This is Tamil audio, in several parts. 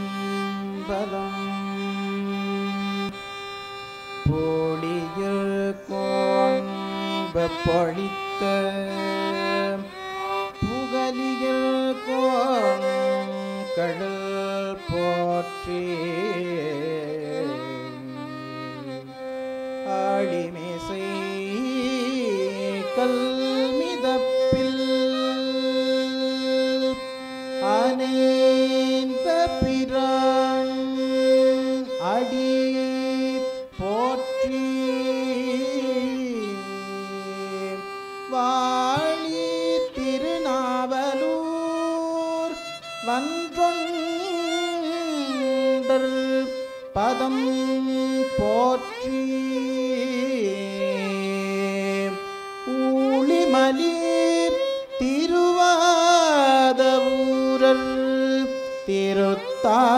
திருச்சிற்றம்பலம் போடியில் கோண்பொழித்த புகலியில் கோண் கடல் போற்றே பாதம் போற்றி. ஊழிமலி திருவாதவூரல் திருத்தா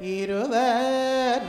இருவர்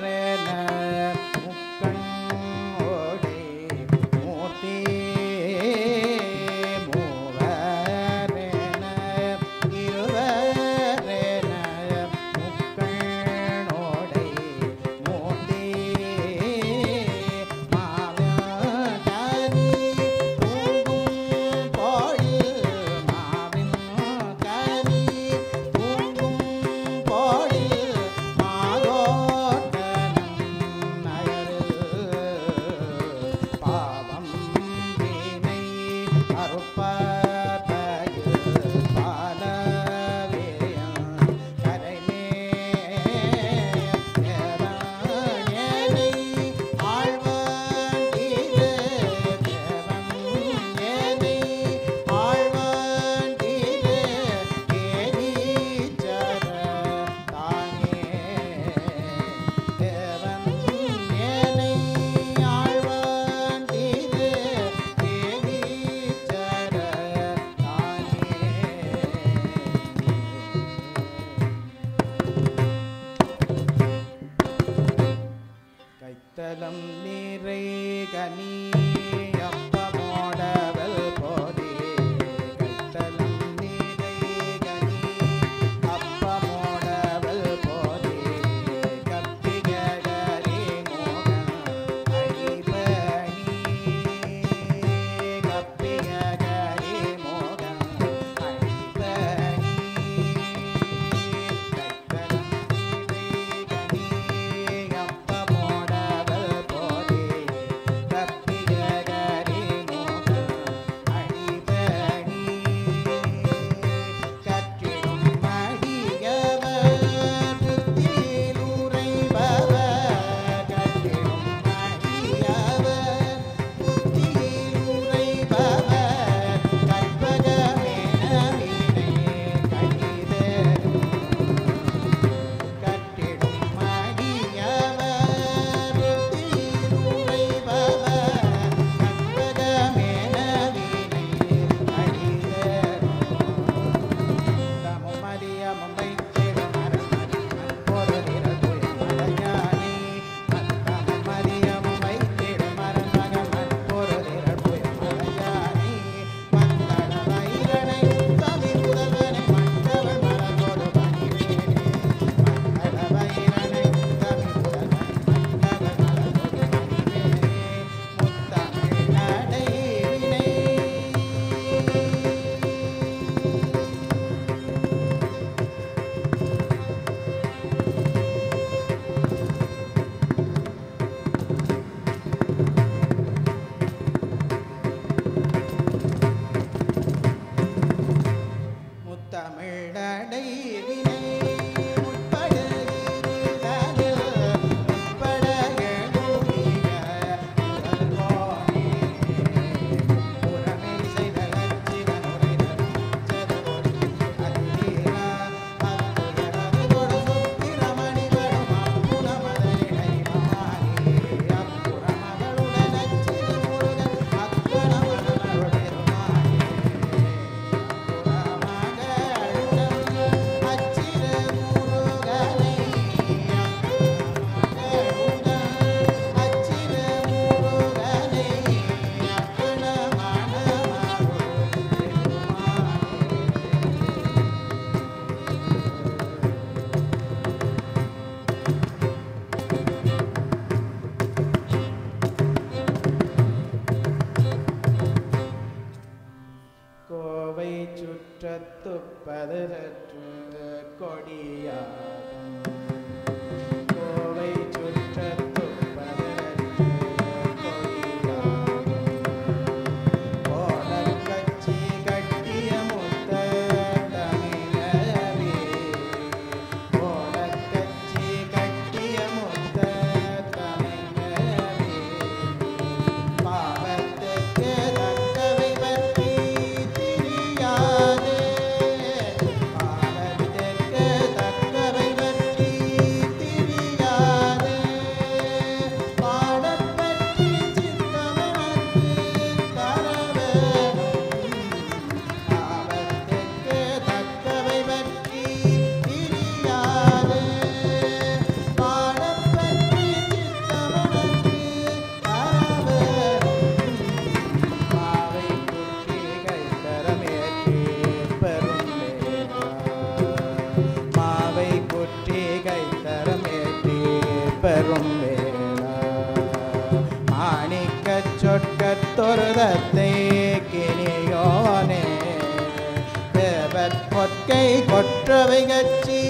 கொற்கை கொற்றவை கட்சி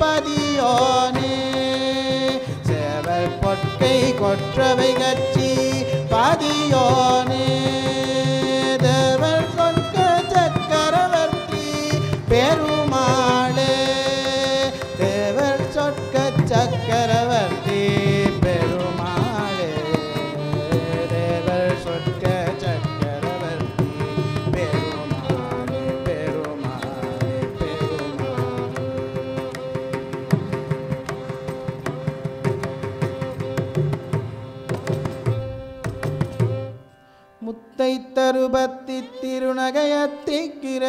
பதியோனே. சேவல் கொற்கை கொற்றவை கட்சி பதியோனே.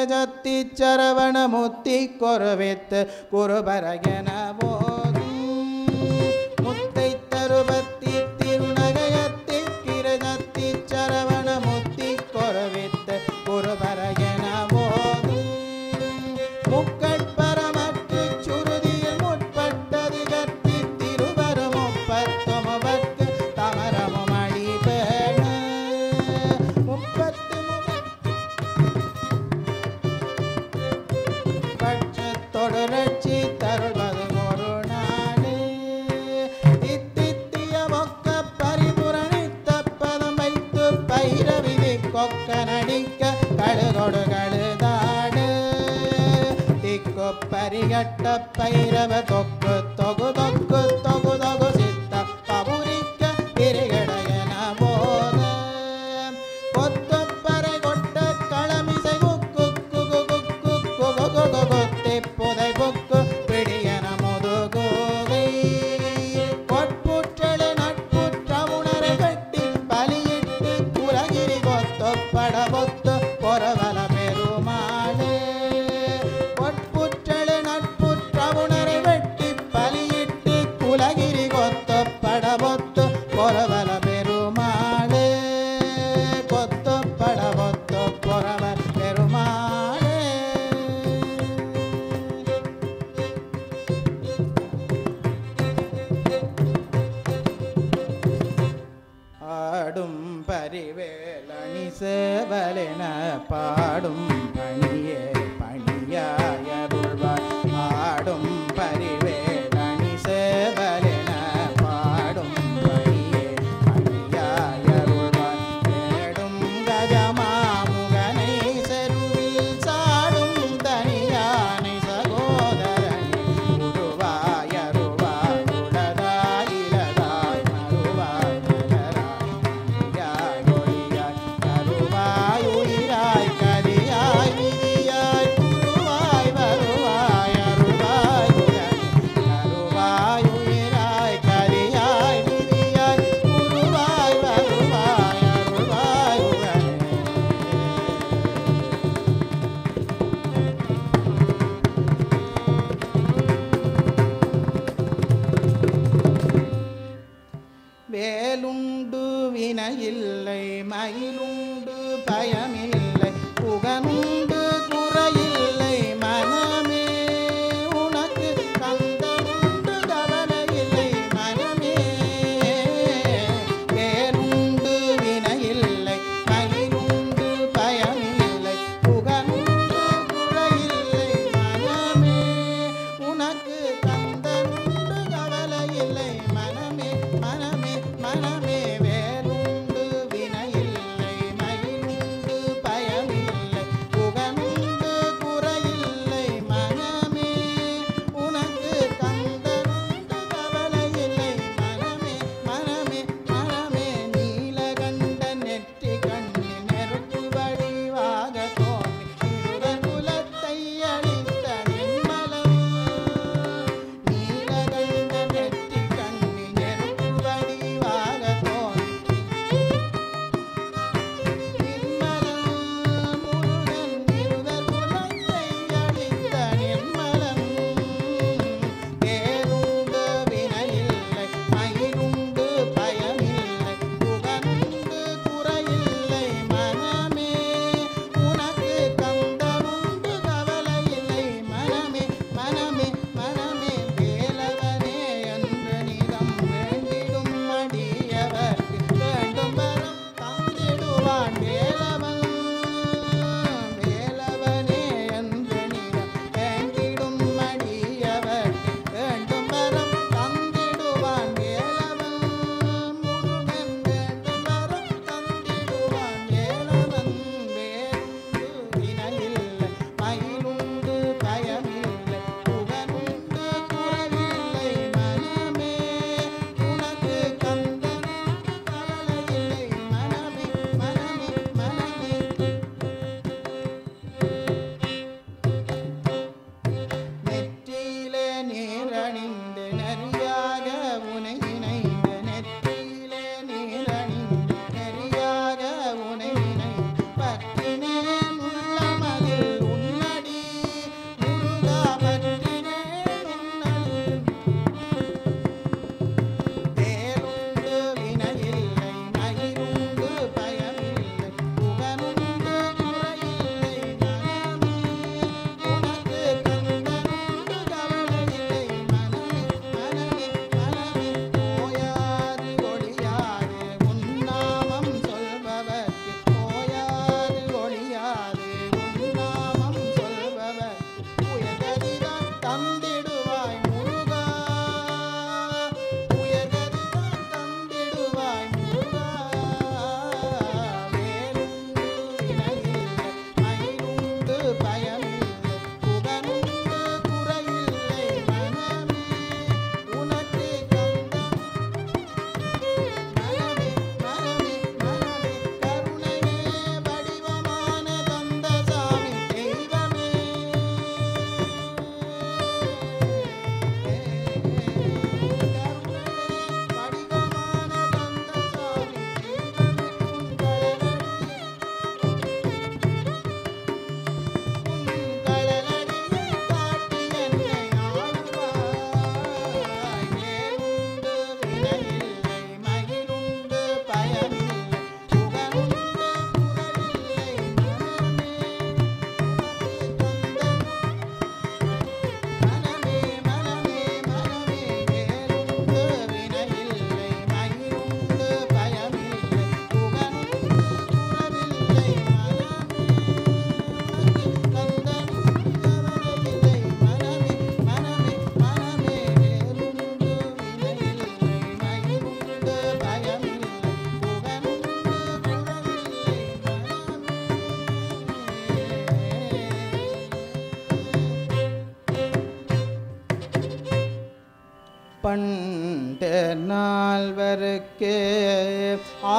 ಜತ್ತಿ ಚರವಣ ಮುತ್ತಿ ಕೊರವೆತ್ತ ಕುರುಬರಗೆ ನಮೋದು ಮುತ್ತೈತ್ತರುಬತ್ತ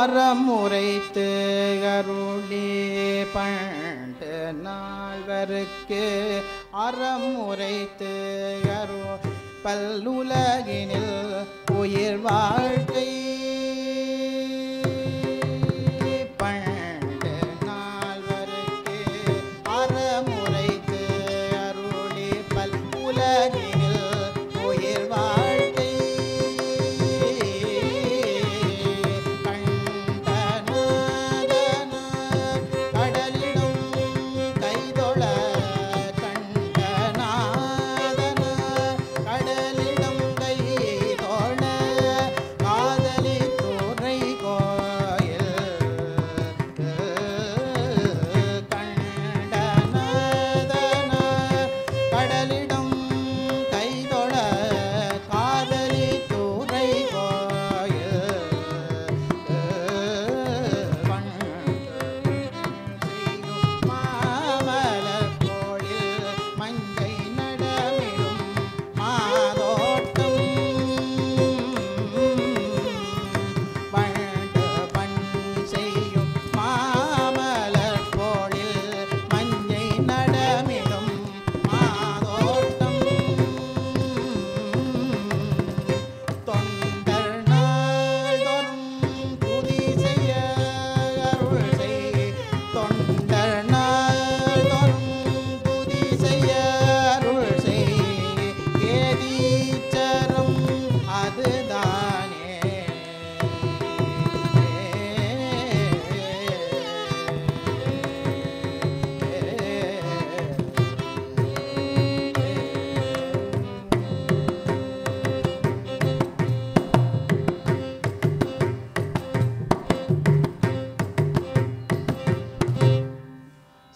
அறமுறைத்து அருளி பண்டு நால்வருக்கு அறமுறைத்து அருள். பல்லுலகினில் உயிர் வாழ்க்கை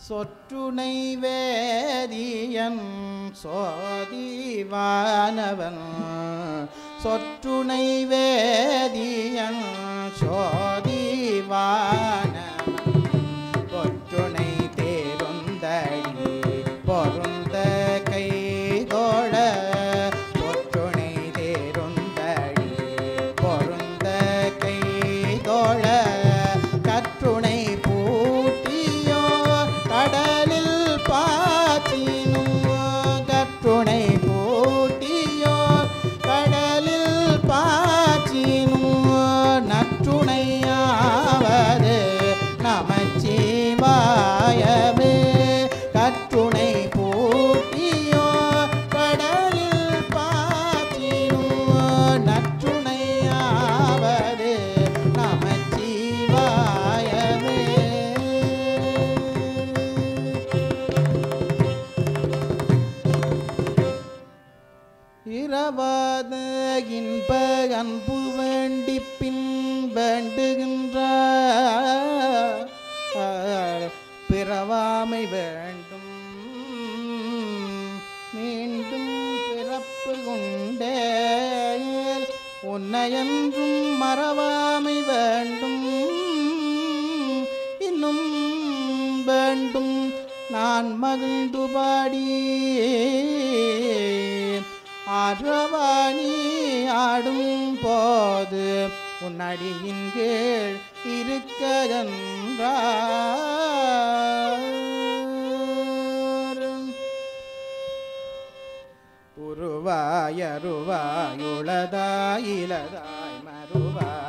சொற்றுனை வேதியன் சோதிவானவன் சொற்றுனை வேதியன் சோதிவான உருவாய் அருவாய் மறுவாய்.